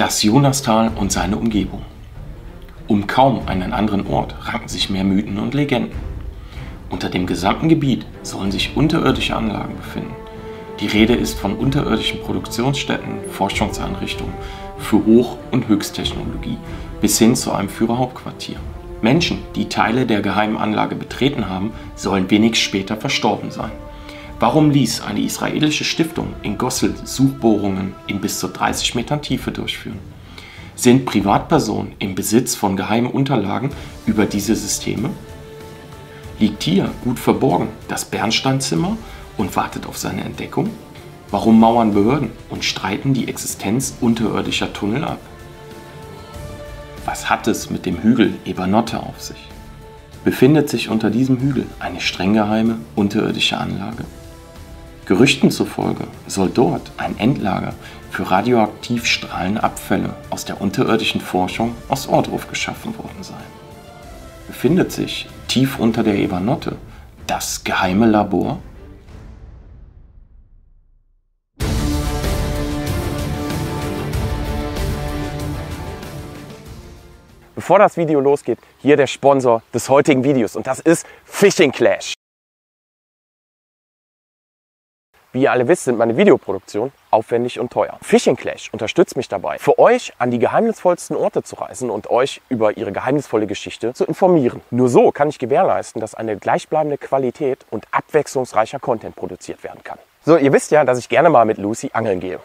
Das Jonastal und seine Umgebung. Um kaum einen anderen Ort ranken sich mehr Mythen und Legenden. Unter dem gesamten Gebiet sollen sich unterirdische Anlagen befinden. Die Rede ist von unterirdischen Produktionsstätten, Forschungseinrichtungen für Hoch- und Höchsttechnologie bis hin zu einem Führerhauptquartier. Menschen, die Teile der geheimen Anlage betreten haben, sollen wenig später verstorben sein. Warum ließ eine israelische Stiftung in Gossel Suchbohrungen in bis zu 30 Metern Tiefe durchführen? Sind Privatpersonen im Besitz von geheimen Unterlagen über diese Systeme? Liegt hier gut verborgen das Bernsteinzimmer und wartet auf seine Entdeckung? Warum mauern Behörden und streiten die Existenz unterirdischer Tunnel ab? Was hat es mit dem Hügel Ebernotte auf sich? Befindet sich unter diesem Hügel eine streng geheime unterirdische Anlage? Gerüchten zufolge soll dort ein Endlager für radioaktiv strahlende Abfälle aus der unterirdischen Forschung aus Ordruf geschaffen worden sein. Befindet sich tief unter der Ebernotte das geheime Labor? Bevor das Video losgeht, hier der Sponsor des heutigen Videos und das ist Fishing Clash. Wie ihr alle wisst, sind meine Videoproduktionen aufwendig und teuer. Fishing Clash unterstützt mich dabei, für euch an die geheimnisvollsten Orte zu reisen und euch über ihre geheimnisvolle Geschichte zu informieren. Nur so kann ich gewährleisten, dass eine gleichbleibende Qualität und abwechslungsreicher Content produziert werden kann. So, ihr wisst ja, dass ich gerne mal mit Lucy angeln gehe.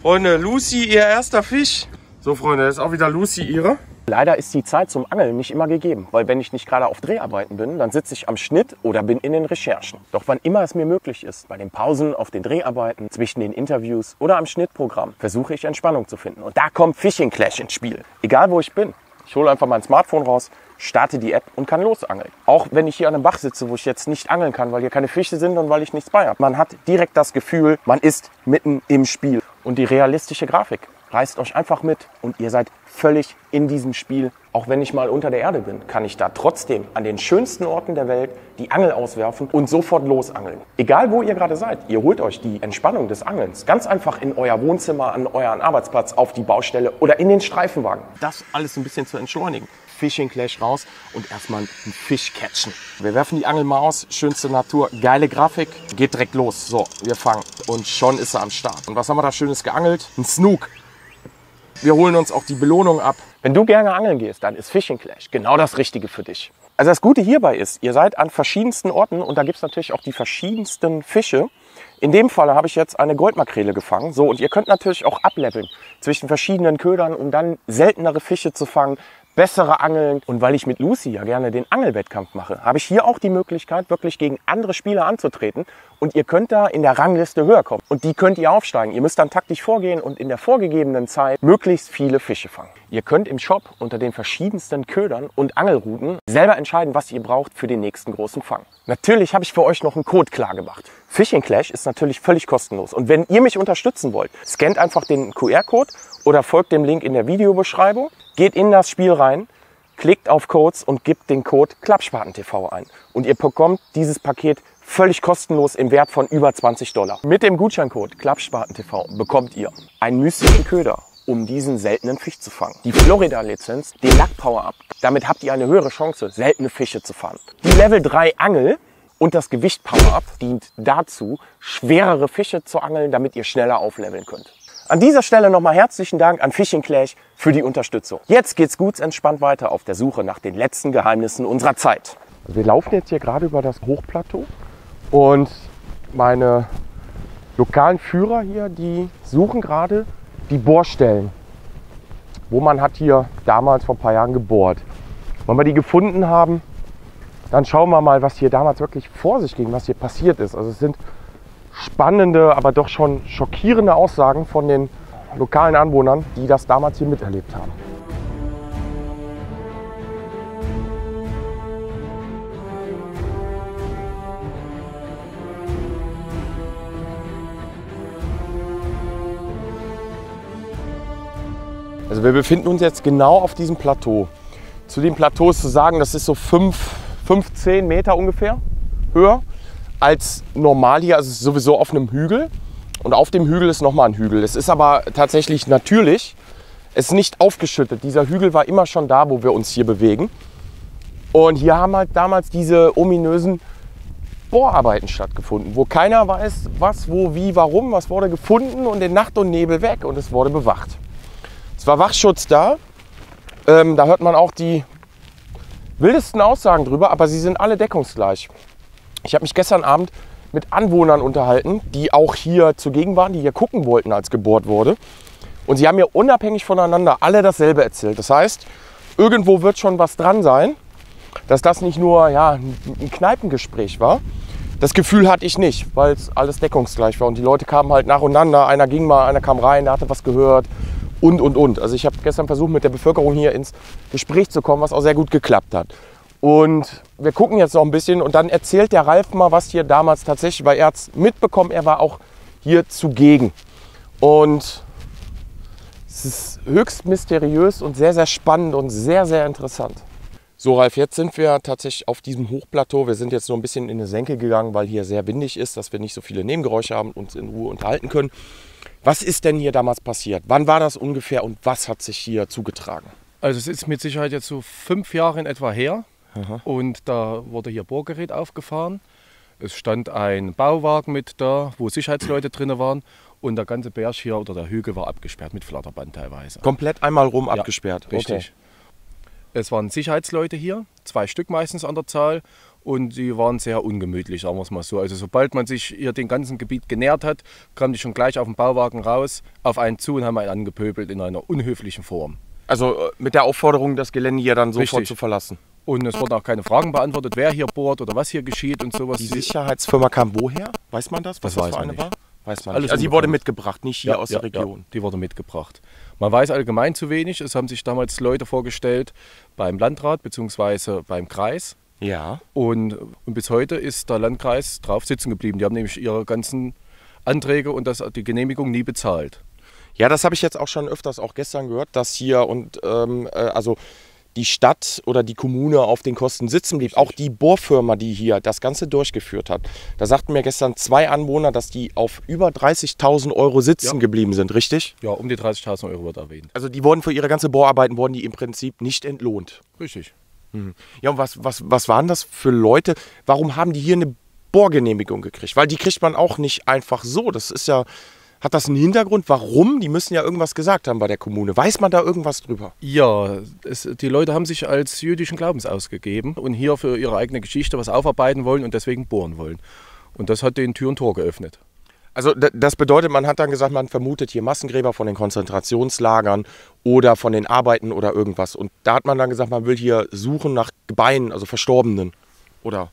Freunde, Lucy, ihr erster Fisch. So, Freunde, ist auch wieder Lucy ihre. Leider ist die Zeit zum Angeln nicht immer gegeben, weil wenn ich nicht gerade auf Dreharbeiten bin, dann sitze ich am Schnitt oder bin in den Recherchen. Doch wann immer es mir möglich ist, bei den Pausen auf den Dreharbeiten, zwischen den Interviews oder am Schnittprogramm, versuche ich Entspannung zu finden. Und da kommt Fishing Clash ins Spiel. Egal wo ich bin. Ich hole einfach mein Smartphone raus, starte die App und kann losangeln. Auch wenn ich hier an einem Bach sitze, wo ich jetzt nicht angeln kann, weil hier keine Fische sind und weil ich nichts bei habe. Man hat direkt das Gefühl, man ist mitten im Spiel. Und die realistische Grafik reißt euch einfach mit und ihr seid völlig in diesem Spiel. Auch wenn ich mal unter der Erde bin, kann ich da trotzdem an den schönsten Orten der Welt die Angel auswerfen und sofort losangeln. Egal wo ihr gerade seid, ihr holt euch die Entspannung des Angelns ganz einfach in euer Wohnzimmer, an euren Arbeitsplatz, auf die Baustelle oder in den Streifenwagen. Das alles ein bisschen zu entschleunigen. Fishing Clash raus und erstmal einen Fisch catchen. Wir werfen die Angel mal aus, schönste Natur, geile Grafik, geht direkt los. So, wir fangen und schon ist er am Start. Und was haben wir da schönes geangelt? Ein Snook. Wir holen uns auch die Belohnung ab. Wenn du gerne angeln gehst, dann ist Fishing Clash genau das Richtige für dich. Also das Gute hierbei ist, ihr seid an verschiedensten Orten und da gibt es natürlich auch die verschiedensten Fische. In dem Fall habe ich jetzt eine Goldmakrele gefangen. So, und ihr könnt natürlich auch ableveln zwischen verschiedenen Ködern, um dann seltenere Fische zu fangen, bessere Angeln. Und weil ich mit Lucy ja gerne den Angelwettkampf mache, habe ich hier auch die Möglichkeit, wirklich gegen andere Spieler anzutreten. Und ihr könnt da in der Rangliste höher kommen. Und die könnt ihr aufsteigen. Ihr müsst dann taktisch vorgehen und in der vorgegebenen Zeit möglichst viele Fische fangen. Ihr könnt im Shop unter den verschiedensten Ködern und Angelrouten selber entscheiden, was ihr braucht für den nächsten großen Fang. Natürlich habe ich für euch noch einen Code klar gemacht. Fishing Clash ist natürlich völlig kostenlos. Und wenn ihr mich unterstützen wollt, scannt einfach den QR-Code oder folgt dem Link in der Videobeschreibung, geht in das Spiel rein, klickt auf Codes und gebt den Code KlappspatenTV ein. Und ihr bekommt dieses Paket völlig kostenlos im Wert von über 20 Dollar. Mit dem Gutscheincode KlappspatenTV bekommt ihr einen mystischen Köder, um diesen seltenen Fisch zu fangen. Die Florida-Lizenz, den Lack Power-Up. Damit habt ihr eine höhere Chance, seltene Fische zu fangen. Die Level 3 Angel und das Gewicht Power-Up dient dazu, schwerere Fische zu angeln, damit ihr schneller aufleveln könnt. An dieser Stelle nochmal herzlichen Dank an Fishing Clash für die Unterstützung. Jetzt geht's gut entspannt weiter auf der Suche nach den letzten Geheimnissen unserer Zeit. Wir laufen jetzt hier gerade über das Hochplateau und meine lokalen Führer hier, die suchen gerade die Bohrstellen, wo man hat hier damals vor ein paar Jahren gebohrt. Wenn wir die gefunden haben, dann schauen wir mal, was hier damals wirklich vor sich ging, was hier passiert ist. Also es sind spannende, aber doch schon schockierende Aussagen von den lokalen Anwohnern, die das damals hier miterlebt haben. Also wir befinden uns jetzt genau auf diesem Plateau. Zu dem Plateau ist zu sagen, das ist so 5, 15 Meter ungefähr höher als normal hier. Also es ist sowieso auf einem Hügel und auf dem Hügel ist nochmal ein Hügel. Es ist aber tatsächlich natürlich es nicht aufgeschüttet. Dieser Hügel war immer schon da, wo wir uns hier bewegen. Und hier haben halt damals diese ominösen Bohrarbeiten stattgefunden, wo keiner weiß, was, wo, wie, warum, was wurde gefunden und in Nacht und Nebel weg und es wurde bewacht. Es war Wachschutz da. Ähm, da hört man auch die wildesten Aussagen drüber, aber sie sind alle deckungsgleich. Ich habe mich gestern Abend mit Anwohnern unterhalten, die auch hier zugegen waren, die hier gucken wollten, als gebohrt wurde. Und sie haben mir unabhängig voneinander alle dasselbe erzählt. Das heißt, irgendwo wird schon was dran sein, dass das nicht nur ja, ein Kneipengespräch war. Das Gefühl hatte ich nicht, weil es alles deckungsgleich war. Und die Leute kamen halt nacheinander. Einer ging mal, einer kam rein, der hatte was gehört und, und, und. Also ich habe gestern versucht, mit der Bevölkerung hier ins Gespräch zu kommen, was auch sehr gut geklappt hat. Und wir gucken jetzt noch ein bisschen und dann erzählt der Ralf mal, was hier damals tatsächlich, weil er hat mitbekommen, er war auch hier zugegen. Und es ist höchst mysteriös und sehr, sehr spannend und sehr, sehr interessant. So, Ralf, jetzt sind wir tatsächlich auf diesem Hochplateau. Wir sind jetzt so ein bisschen in eine Senke gegangen, weil hier sehr windig ist, dass wir nicht so viele Nebengeräusche haben und uns in Ruhe unterhalten können. Was ist denn hier damals passiert? Wann war das ungefähr und was hat sich hier zugetragen? Also es ist mit Sicherheit jetzt so fünf Jahre in etwa her. Aha. Und da wurde hier Bohrgerät aufgefahren. Es stand ein Bauwagen mit da, wo Sicherheitsleute drin waren. Und der ganze Berg hier oder der Hügel war abgesperrt mit Flatterband teilweise. Komplett einmal rum ja, abgesperrt. Richtig. Okay. Es waren Sicherheitsleute hier, zwei Stück meistens an der Zahl. Und die waren sehr ungemütlich, sagen wir es mal so. Also sobald man sich hier den ganzen Gebiet genähert hat, kamen die schon gleich auf den Bauwagen raus, auf einen zu und haben einen angepöbelt in einer unhöflichen Form. Also äh, mit der Aufforderung, das Gelände hier dann sofort Richtig. zu verlassen. Und es wurden auch keine Fragen beantwortet, wer hier bohrt oder was hier geschieht und sowas. Die Sicherheitsfirma kam woher? Weiß man das? Was das, das für eine war? Weiß man Alles Also die wurde mitgebracht, nicht hier ja, aus ja, der Region. Ja, die wurde mitgebracht. Man weiß allgemein zu wenig. Es haben sich damals Leute vorgestellt beim Landrat bzw. beim Kreis. Ja. Und, und, bis heute ist der Landkreis drauf sitzen geblieben. Die haben nämlich ihre ganzen Anträge und das, die Genehmigung nie bezahlt. Ja, das habe ich jetzt auch schon öfters auch gestern gehört, dass hier und ähm, äh, also die Stadt oder die Kommune auf den Kosten sitzen blieb. Auch die Bohrfirma, die hier das Ganze durchgeführt hat. Da sagten mir gestern zwei Anwohner, dass die auf über 30.000 Euro sitzen ja. geblieben sind, richtig? Ja, um die 30.000 Euro wird erwähnt. Also die wurden für ihre ganze Bohrarbeiten wurden die im Prinzip nicht entlohnt. Richtig. Mhm. Ja, und was, was, was waren das für Leute? Warum haben die hier eine Bohrgenehmigung gekriegt? Weil die kriegt man auch nicht einfach so. Das ist ja hat das einen Hintergrund? Warum? Die müssen ja irgendwas gesagt haben bei der Kommune. Weiß man da irgendwas drüber? Ja, es, die Leute haben sich als jüdischen Glaubens ausgegeben und hier für ihre eigene Geschichte was aufarbeiten wollen und deswegen bohren wollen. Und das hat den Tür und Tor geöffnet. Also das bedeutet, man hat dann gesagt, man vermutet hier Massengräber von den Konzentrationslagern oder von den Arbeiten oder irgendwas. Und da hat man dann gesagt, man will hier suchen nach Gebeinen, also Verstorbenen. Oder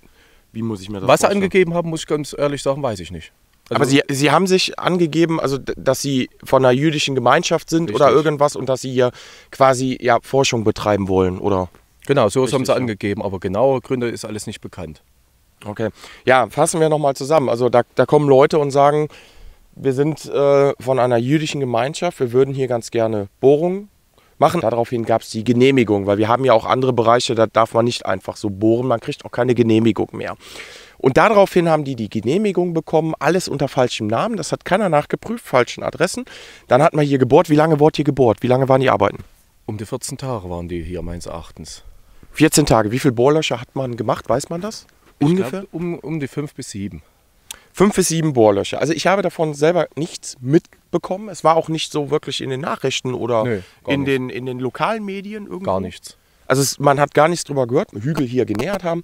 wie muss ich mir das Was sie angegeben haben, muss ich ganz ehrlich sagen, weiß ich nicht. Also Aber Sie, Sie haben sich angegeben, also dass Sie von einer jüdischen Gemeinschaft sind richtig. oder irgendwas und dass Sie hier quasi ja, Forschung betreiben wollen, oder? Genau, so richtig, haben Sie ja. angegeben, aber genaue Gründe ist alles nicht bekannt. Okay. Ja, fassen wir nochmal zusammen. Also da, da kommen Leute und sagen, wir sind äh, von einer jüdischen Gemeinschaft, wir würden hier ganz gerne Bohrungen machen. Daraufhin gab es die Genehmigung, weil wir haben ja auch andere Bereiche, da darf man nicht einfach so bohren, man kriegt auch keine Genehmigung mehr. Und daraufhin haben die die Genehmigung bekommen, alles unter falschem Namen. Das hat keiner nachgeprüft, falschen Adressen. Dann hat man hier gebohrt. Wie lange wurde hier gebohrt? Wie lange waren die Arbeiten? Um die 14 Tage waren die hier meines Erachtens. 14 Tage. Wie viele Bohrlöcher hat man gemacht? Weiß man das? Ungefähr? Glaub, um, um die fünf bis sieben. Fünf bis sieben Bohrlöcher. Also ich habe davon selber nichts mitbekommen. Es war auch nicht so wirklich in den Nachrichten oder Nö, in, den, in den lokalen Medien irgendwo. Gar nichts. Also es, man hat gar nichts drüber gehört. Hügel hier genähert haben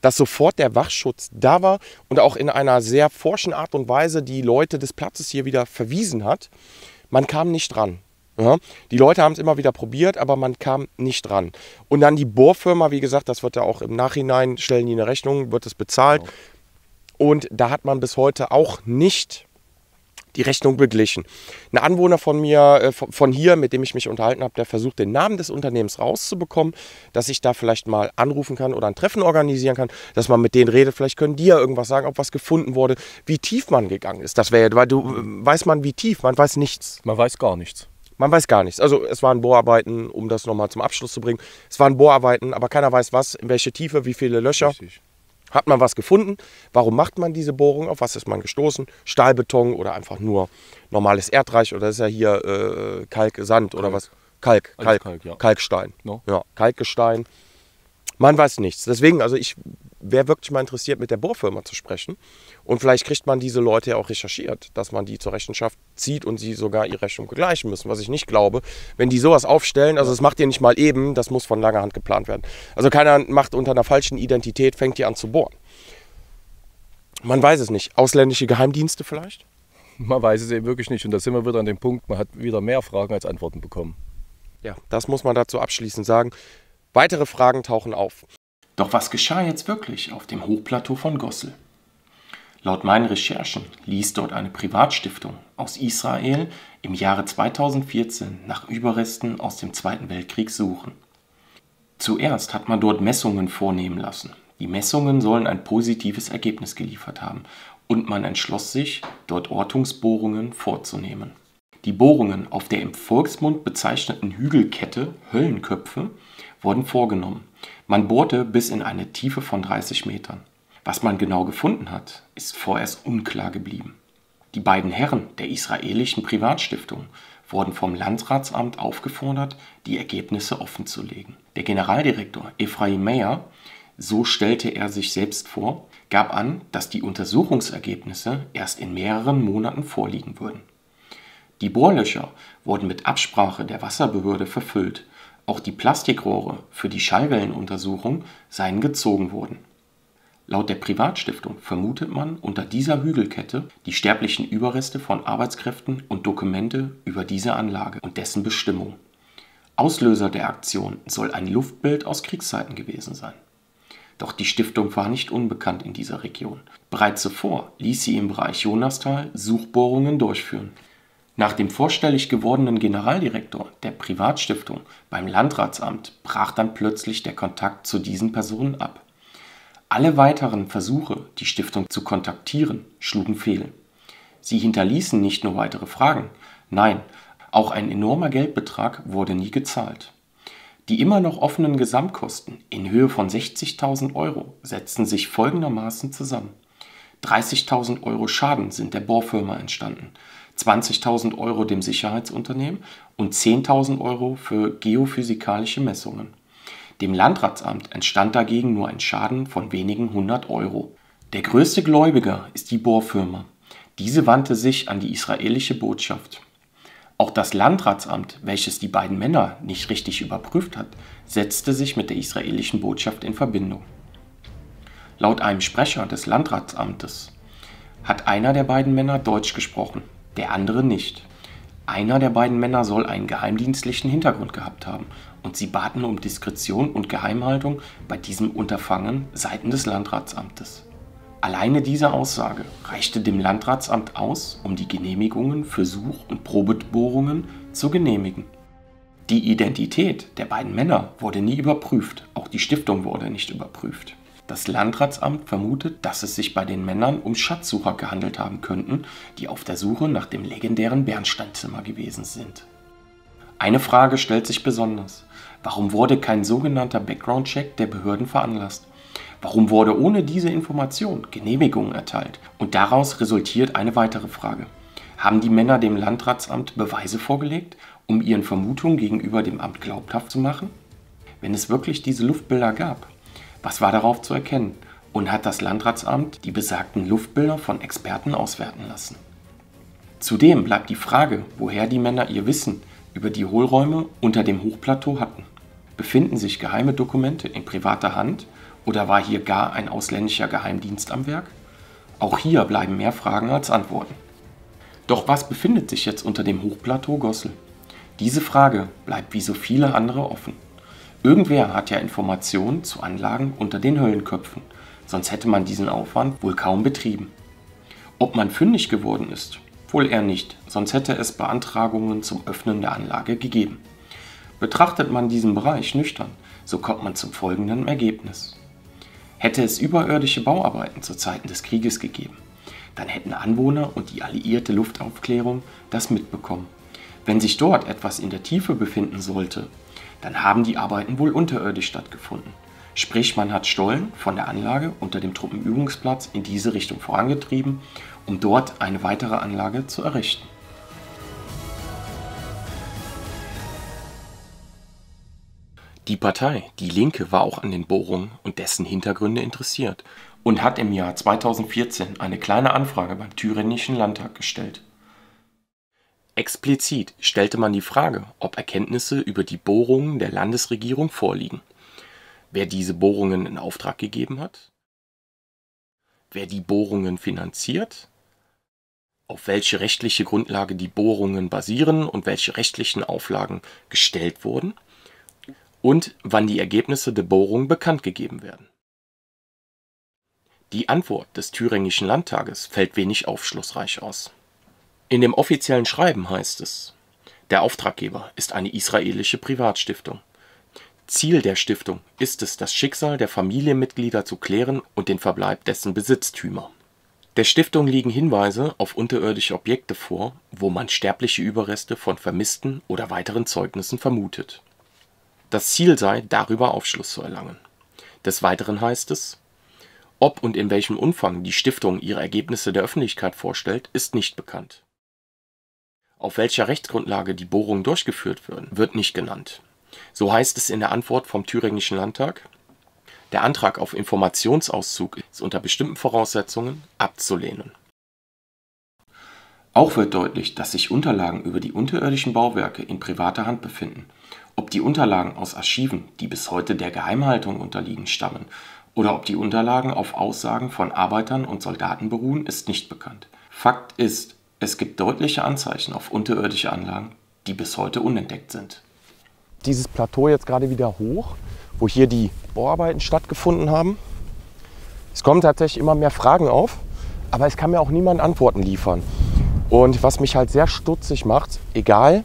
dass sofort der Wachschutz da war und auch in einer sehr forschen Art und Weise die Leute des Platzes hier wieder verwiesen hat. Man kam nicht dran. Ja, die Leute haben es immer wieder probiert, aber man kam nicht dran. Und dann die Bohrfirma, wie gesagt, das wird ja auch im Nachhinein, stellen die eine Rechnung, wird es bezahlt. Genau. Und da hat man bis heute auch nicht die Rechnung beglichen. Ein Anwohner von mir, äh, von hier, mit dem ich mich unterhalten habe, der versucht, den Namen des Unternehmens rauszubekommen, dass ich da vielleicht mal anrufen kann oder ein Treffen organisieren kann, dass man mit denen redet. Vielleicht können die ja irgendwas sagen, ob was gefunden wurde, wie tief man gegangen ist. Das wäre, weil du äh, weiß man, wie tief, man weiß nichts. Man weiß gar nichts. Man weiß gar nichts. Also es waren Bohrarbeiten, um das nochmal zum Abschluss zu bringen. Es waren Bohrarbeiten, aber keiner weiß was, in welche Tiefe, wie viele Löcher. Richtig. Hat man was gefunden? Warum macht man diese Bohrung? Auf was ist man gestoßen? Stahlbeton oder einfach nur normales Erdreich? Oder ist ja hier äh, Kalk, Sand oder was? Kalk, Kalk, Kalk, ja. Kalkstein. No. Ja, Kalkgestein. Man weiß nichts. Deswegen, also ich wäre wirklich mal interessiert, mit der Bohrfirma zu sprechen. Und vielleicht kriegt man diese Leute ja auch recherchiert, dass man die zur Rechenschaft zieht und sie sogar ihre Rechnung begleichen müssen, was ich nicht glaube. Wenn die sowas aufstellen, also das macht ihr nicht mal eben, das muss von langer Hand geplant werden. Also keiner macht unter einer falschen Identität, fängt die an zu bohren. Man weiß es nicht. Ausländische Geheimdienste vielleicht? Man weiß es eben wirklich nicht. Und da sind wir wieder an dem Punkt, man hat wieder mehr Fragen als Antworten bekommen. Ja, das muss man dazu abschließend sagen. Weitere Fragen tauchen auf. Doch was geschah jetzt wirklich auf dem Hochplateau von Gossel? Laut meinen Recherchen ließ dort eine Privatstiftung aus Israel im Jahre 2014 nach Überresten aus dem Zweiten Weltkrieg suchen. Zuerst hat man dort Messungen vornehmen lassen. Die Messungen sollen ein positives Ergebnis geliefert haben und man entschloss sich, dort Ortungsbohrungen vorzunehmen. Die Bohrungen auf der im Volksmund bezeichneten Hügelkette Höllenköpfe wurden vorgenommen. Man bohrte bis in eine Tiefe von 30 Metern. Was man genau gefunden hat, ist vorerst unklar geblieben. Die beiden Herren der israelischen Privatstiftung wurden vom Landratsamt aufgefordert, die Ergebnisse offenzulegen. Der Generaldirektor Ephraim Meyer, so stellte er sich selbst vor, gab an, dass die Untersuchungsergebnisse erst in mehreren Monaten vorliegen würden. Die Bohrlöcher wurden mit Absprache der Wasserbehörde verfüllt. Auch die Plastikrohre für die Schallwellenuntersuchung seien gezogen worden. Laut der Privatstiftung vermutet man unter dieser Hügelkette die sterblichen Überreste von Arbeitskräften und Dokumente über diese Anlage und dessen Bestimmung. Auslöser der Aktion soll ein Luftbild aus Kriegszeiten gewesen sein. Doch die Stiftung war nicht unbekannt in dieser Region. Bereits zuvor ließ sie im Bereich Jonastal Suchbohrungen durchführen. Nach dem vorstellig gewordenen Generaldirektor der Privatstiftung beim Landratsamt brach dann plötzlich der Kontakt zu diesen Personen ab. Alle weiteren Versuche, die Stiftung zu kontaktieren, schlugen fehl. Sie hinterließen nicht nur weitere Fragen, nein, auch ein enormer Geldbetrag wurde nie gezahlt. Die immer noch offenen Gesamtkosten in Höhe von 60.000 Euro setzten sich folgendermaßen zusammen. 30.000 Euro Schaden sind der Bohrfirma entstanden, 20.000 Euro dem Sicherheitsunternehmen und 10.000 Euro für geophysikalische Messungen. Dem Landratsamt entstand dagegen nur ein Schaden von wenigen hundert Euro. Der größte Gläubiger ist die Bohrfirma. Diese wandte sich an die israelische Botschaft. Auch das Landratsamt, welches die beiden Männer nicht richtig überprüft hat, setzte sich mit der israelischen Botschaft in Verbindung. Laut einem Sprecher des Landratsamtes hat einer der beiden Männer Deutsch gesprochen, der andere nicht. Einer der beiden Männer soll einen geheimdienstlichen Hintergrund gehabt haben und sie baten um Diskretion und Geheimhaltung bei diesem Unterfangen seitens des Landratsamtes. Alleine diese Aussage reichte dem Landratsamt aus, um die Genehmigungen für Such- und Probebohrungen zu genehmigen. Die Identität der beiden Männer wurde nie überprüft, auch die Stiftung wurde nicht überprüft. Das Landratsamt vermutet, dass es sich bei den Männern um Schatzsucher gehandelt haben könnten, die auf der Suche nach dem legendären Bernsteinzimmer gewesen sind. Eine Frage stellt sich besonders. Warum wurde kein sogenannter Background-Check der Behörden veranlasst? Warum wurde ohne diese Information Genehmigung erteilt? Und daraus resultiert eine weitere Frage. Haben die Männer dem Landratsamt Beweise vorgelegt, um ihren Vermutungen gegenüber dem Amt glaubhaft zu machen? Wenn es wirklich diese Luftbilder gab, was war darauf zu erkennen? Und hat das Landratsamt die besagten Luftbilder von Experten auswerten lassen? Zudem bleibt die Frage, woher die Männer ihr Wissen über die Hohlräume unter dem Hochplateau hatten. Befinden sich geheime Dokumente in privater Hand oder war hier gar ein ausländischer Geheimdienst am Werk? Auch hier bleiben mehr Fragen als Antworten. Doch was befindet sich jetzt unter dem Hochplateau Gossel? Diese Frage bleibt wie so viele andere offen. Irgendwer hat ja Informationen zu Anlagen unter den Höllenköpfen, sonst hätte man diesen Aufwand wohl kaum betrieben. Ob man fündig geworden ist, wohl eher nicht, sonst hätte es Beantragungen zum Öffnen der Anlage gegeben. Betrachtet man diesen Bereich nüchtern, so kommt man zum folgenden Ergebnis. Hätte es überirdische Bauarbeiten zu Zeiten des Krieges gegeben, dann hätten Anwohner und die alliierte Luftaufklärung das mitbekommen. Wenn sich dort etwas in der Tiefe befinden sollte, dann haben die Arbeiten wohl unterirdisch stattgefunden. Sprich, man hat Stollen von der Anlage unter dem Truppenübungsplatz in diese Richtung vorangetrieben, um dort eine weitere Anlage zu errichten. Die Partei Die Linke war auch an den Bohrungen und dessen Hintergründe interessiert und hat im Jahr 2014 eine kleine Anfrage beim Thüringischen Landtag gestellt. Explizit stellte man die Frage, ob Erkenntnisse über die Bohrungen der Landesregierung vorliegen, wer diese Bohrungen in Auftrag gegeben hat, wer die Bohrungen finanziert, auf welche rechtliche Grundlage die Bohrungen basieren und welche rechtlichen Auflagen gestellt wurden und wann die Ergebnisse der Bohrung bekannt gegeben werden. Die Antwort des Thüringischen Landtages fällt wenig aufschlussreich aus. In dem offiziellen Schreiben heißt es, der Auftraggeber ist eine israelische Privatstiftung. Ziel der Stiftung ist es, das Schicksal der Familienmitglieder zu klären und den Verbleib dessen Besitztümer. Der Stiftung liegen Hinweise auf unterirdische Objekte vor, wo man sterbliche Überreste von Vermissten oder weiteren Zeugnissen vermutet das Ziel sei, darüber Aufschluss zu erlangen. Des Weiteren heißt es: Ob und in welchem Umfang die Stiftung ihre Ergebnisse der Öffentlichkeit vorstellt, ist nicht bekannt. Auf welcher Rechtsgrundlage die Bohrungen durchgeführt würden, wird nicht genannt. So heißt es in der Antwort vom Thüringischen Landtag: Der Antrag auf Informationsauszug ist unter bestimmten Voraussetzungen abzulehnen. Auch wird deutlich, dass sich Unterlagen über die unterirdischen Bauwerke in privater Hand befinden ob die Unterlagen aus Archiven, die bis heute der Geheimhaltung unterliegen, stammen oder ob die Unterlagen auf Aussagen von Arbeitern und Soldaten beruhen, ist nicht bekannt. Fakt ist, es gibt deutliche Anzeichen auf unterirdische Anlagen, die bis heute unentdeckt sind. Dieses Plateau jetzt gerade wieder hoch, wo hier die Bohrarbeiten stattgefunden haben. Es kommen tatsächlich immer mehr Fragen auf, aber es kann mir auch niemand Antworten liefern. Und was mich halt sehr stutzig macht, egal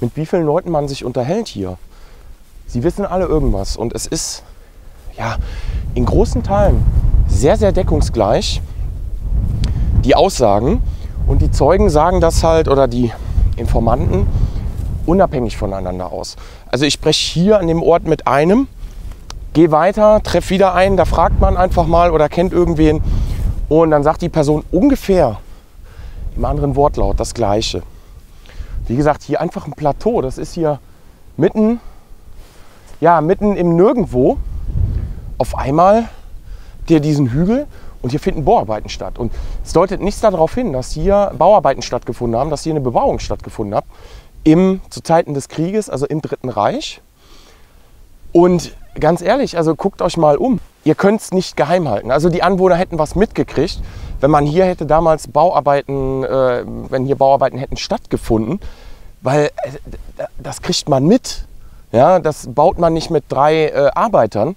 mit wie vielen Leuten man sich unterhält hier. Sie wissen alle irgendwas und es ist ja in großen Teilen sehr, sehr deckungsgleich. Die Aussagen und die Zeugen sagen das halt oder die Informanten unabhängig voneinander aus. Also ich spreche hier an dem Ort mit einem, gehe weiter, treffe wieder einen, da fragt man einfach mal oder kennt irgendwen und dann sagt die Person ungefähr im anderen Wortlaut das Gleiche. Wie gesagt, hier einfach ein Plateau. Das ist hier mitten, ja, mitten im Nirgendwo. Auf einmal der diesen Hügel und hier finden Bauarbeiten statt. Und es deutet nichts darauf hin, dass hier Bauarbeiten stattgefunden haben, dass hier eine Bebauung stattgefunden hat. Im, zu Zeiten des Krieges, also im Dritten Reich. Und ganz ehrlich, also guckt euch mal um. Ihr könnt es nicht geheim halten. Also die Anwohner hätten was mitgekriegt, wenn man hier hätte damals Bauarbeiten, äh, wenn hier Bauarbeiten hätten stattgefunden, weil äh, das kriegt man mit. Ja, das baut man nicht mit drei äh, Arbeitern.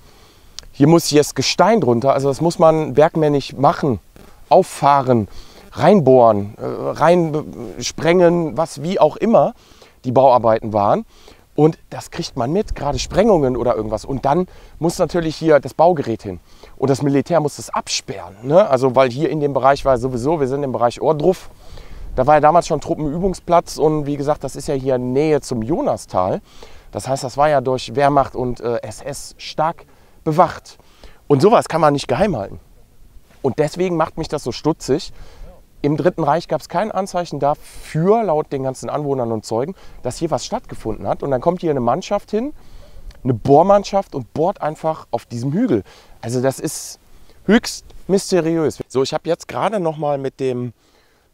Hier muss jetzt Gestein drunter, also das muss man werkmännisch machen, auffahren, reinbohren, äh, reinsprengen, was wie auch immer die Bauarbeiten waren. Und das kriegt man mit, gerade Sprengungen oder irgendwas. Und dann muss natürlich hier das Baugerät hin. Und das Militär muss das absperren. Ne? Also weil hier in dem Bereich war sowieso, wir sind im Bereich Ohrdruff. Da war ja damals schon Truppenübungsplatz und wie gesagt, das ist ja hier Nähe zum Jonastal. Das heißt, das war ja durch Wehrmacht und äh, SS stark bewacht. Und sowas kann man nicht geheim halten. Und deswegen macht mich das so stutzig, im Dritten Reich gab es kein Anzeichen dafür, laut den ganzen Anwohnern und Zeugen, dass hier was stattgefunden hat. Und dann kommt hier eine Mannschaft hin, eine Bohrmannschaft und bohrt einfach auf diesem Hügel. Also das ist höchst mysteriös. So, ich habe jetzt gerade noch mal mit dem,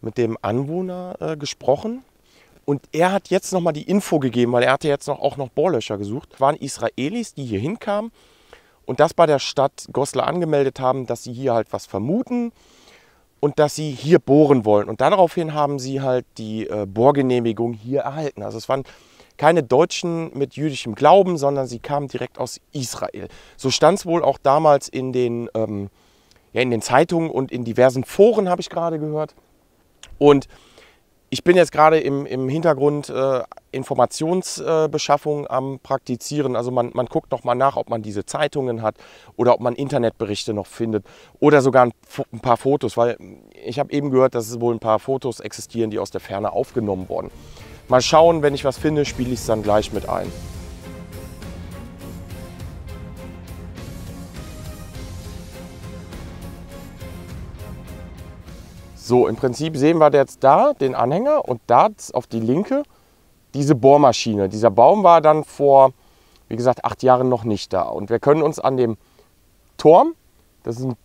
mit dem Anwohner äh, gesprochen. Und er hat jetzt noch mal die Info gegeben, weil er hatte jetzt noch, auch noch Bohrlöcher gesucht. Es waren Israelis, die hier hinkamen und das bei der Stadt Goslar angemeldet haben, dass sie hier halt was vermuten und dass sie hier bohren wollen. Und daraufhin haben sie halt die äh, Bohrgenehmigung hier erhalten. Also es waren keine Deutschen mit jüdischem Glauben, sondern sie kamen direkt aus Israel. So stand es wohl auch damals in den, ähm, ja, in den Zeitungen und in diversen Foren, habe ich gerade gehört. Und ich bin jetzt gerade im, im Hintergrund äh, Informationsbeschaffung äh, am Praktizieren. Also man, man guckt noch mal nach, ob man diese Zeitungen hat oder ob man Internetberichte noch findet oder sogar ein, ein paar Fotos, weil ich habe eben gehört, dass es wohl ein paar Fotos existieren, die aus der Ferne aufgenommen wurden. Mal schauen, wenn ich was finde, spiele ich es dann gleich mit ein. So, im Prinzip sehen wir jetzt da den Anhänger und da auf die linke diese Bohrmaschine. Dieser Baum war dann vor, wie gesagt, acht Jahren noch nicht da. Und wir können uns an dem Turm, das ist ein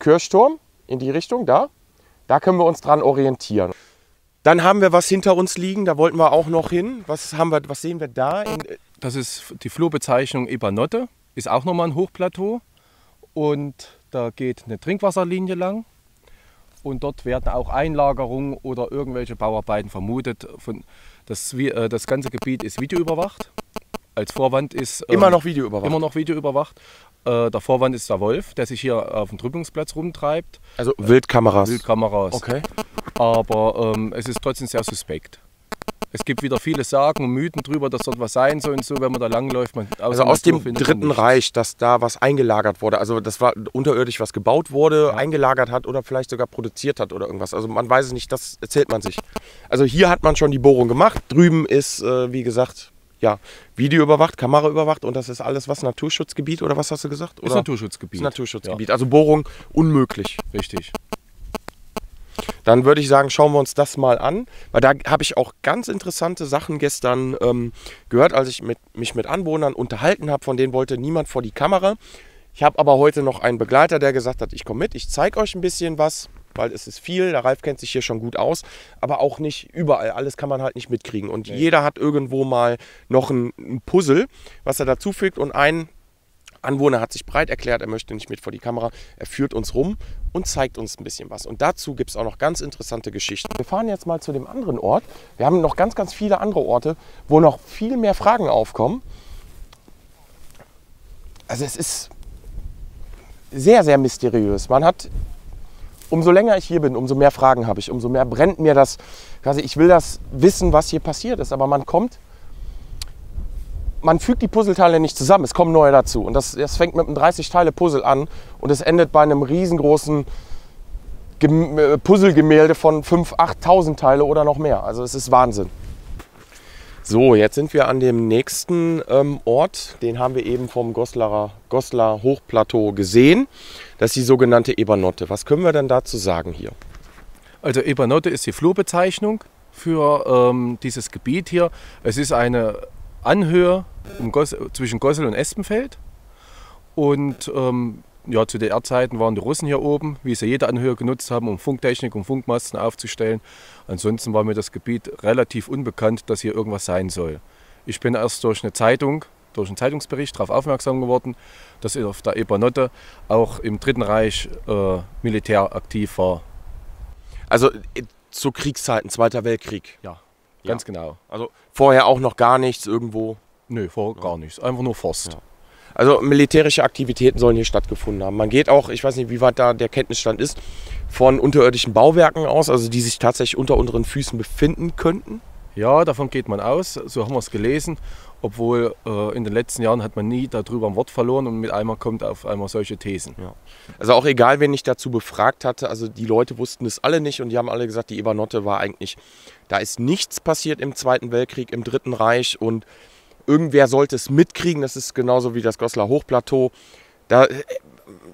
Kirchturm in die Richtung da, da können wir uns dran orientieren. Dann haben wir was hinter uns liegen, da wollten wir auch noch hin. Was, haben wir, was sehen wir da? Das ist die Flurbezeichnung Ebanotte, ist auch nochmal ein Hochplateau. Und da geht eine Trinkwasserlinie lang. Und dort werden auch Einlagerungen oder irgendwelche Bauarbeiten vermutet. Von, das, äh, das ganze Gebiet ist videoüberwacht. Als Vorwand ist ähm, immer noch videoüberwacht. immer noch videoüberwacht. Äh, der Vorwand ist der Wolf, der sich hier auf dem Trüppungsplatz rumtreibt. Also Wildkameras. Wildkameras. Okay. Aber ähm, es ist trotzdem sehr suspekt. Es gibt wieder viele Sagen und Mythen drüber, dass dort was sein soll und so, wenn man da langläuft. Man, Also aus dem Dritten Reich, dass da was eingelagert wurde. Also das war unterirdisch was gebaut wurde, eingelagert hat oder vielleicht sogar produziert hat oder irgendwas. Also man weiß es nicht, das erzählt man sich. Also hier hat man schon die Bohrung gemacht. Drüben ist, äh, wie gesagt, ja, Video überwacht, Kamera überwacht und das ist alles was Naturschutzgebiet oder was hast du gesagt? Oder Ist Naturschutzgebiet. Ist Naturschutzgebiet. Also Bohrung unmöglich. Ja, richtig. Dann würde ich sagen, schauen wir uns das mal an, weil da habe ich auch ganz interessante Sachen gestern ähm, gehört, als ich mit, mich mit Anwohnern unterhalten habe. Von denen wollte niemand vor die Kamera. Ich habe aber heute noch einen Begleiter, der gesagt hat, ich komme mit, ich zeige euch ein bisschen was, weil es ist viel. Der Ralf kennt sich hier schon gut aus, aber auch nicht überall. Alles kann man halt nicht mitkriegen. Und jeder hat irgendwo mal noch ein, ein Puzzle, was er dazufügt. Und ein Anwohner hat sich breit erklärt, er möchte nicht mit vor die Kamera. Er führt uns rum und zeigt uns ein bisschen was. Und dazu gibt es auch noch ganz interessante Geschichten. Wir fahren jetzt mal zu dem anderen Ort. Wir haben noch ganz, ganz viele andere Orte, wo noch viel mehr Fragen aufkommen. Also es ist sehr, sehr mysteriös. Man hat, umso länger ich hier bin, umso mehr Fragen habe ich, umso mehr brennt mir das. Quasi, ich will das wissen, was hier passiert ist, aber man kommt man fügt die Puzzleteile nicht zusammen, es kommen neue dazu. Und das, das fängt mit einem 30-Teile-Puzzle an und es endet bei einem riesengroßen äh, Puzzlegemälde von 5.000, 8.000 Teile oder noch mehr. Also es ist Wahnsinn. So, jetzt sind wir an dem nächsten ähm, Ort. Den haben wir eben vom Goslarer, Goslar Hochplateau gesehen. Das ist die sogenannte Ebernotte. Was können wir denn dazu sagen hier? Also Ebernotte ist die Flurbezeichnung für ähm, dieses Gebiet hier. Es ist eine Anhöhe um Gos zwischen Gossel und Espenfeld. Und ähm, ja, zu DDR-Zeiten waren die Russen hier oben, wie sie jede Anhöhe genutzt haben, um Funktechnik und Funkmasten aufzustellen. Ansonsten war mir das Gebiet relativ unbekannt, dass hier irgendwas sein soll. Ich bin erst durch eine Zeitung, durch einen Zeitungsbericht darauf aufmerksam geworden, dass auf der Ebernotte auch im Dritten Reich äh, Militär aktiv war. Also äh, zu Kriegszeiten, Zweiter Weltkrieg. Ja, ganz genau. Also vorher auch noch gar nichts irgendwo. Nö, vor gar nichts. Einfach nur Forst. Also militärische Aktivitäten sollen hier stattgefunden haben. Man geht auch, ich weiß nicht, wie weit da der Kenntnisstand ist, von unterirdischen Bauwerken aus, also die sich tatsächlich unter unseren Füßen befinden könnten. Ja, davon geht man aus. So haben wir es gelesen. Obwohl äh, in den letzten Jahren hat man nie darüber ein Wort verloren und mit einmal kommt auf einmal solche Thesen. Ja. Also auch egal, wen ich dazu befragt hatte, also die Leute wussten es alle nicht und die haben alle gesagt, die Ebernotte war eigentlich, da ist nichts passiert im Zweiten Weltkrieg, im Dritten Reich und irgendwer sollte es mitkriegen. Das ist genauso wie das Goslar Hochplateau. Da äh,